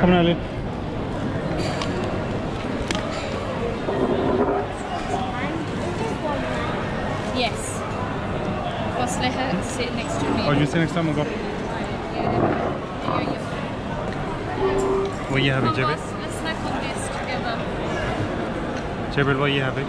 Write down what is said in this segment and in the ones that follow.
Come on, Ali. Yes. Just let her sit next to me. Oh, you see next time we'll go. What are you having, boss, let's snack on this together. What are you having?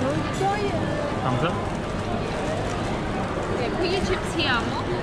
Thumbs up? Yeah, put your chips here.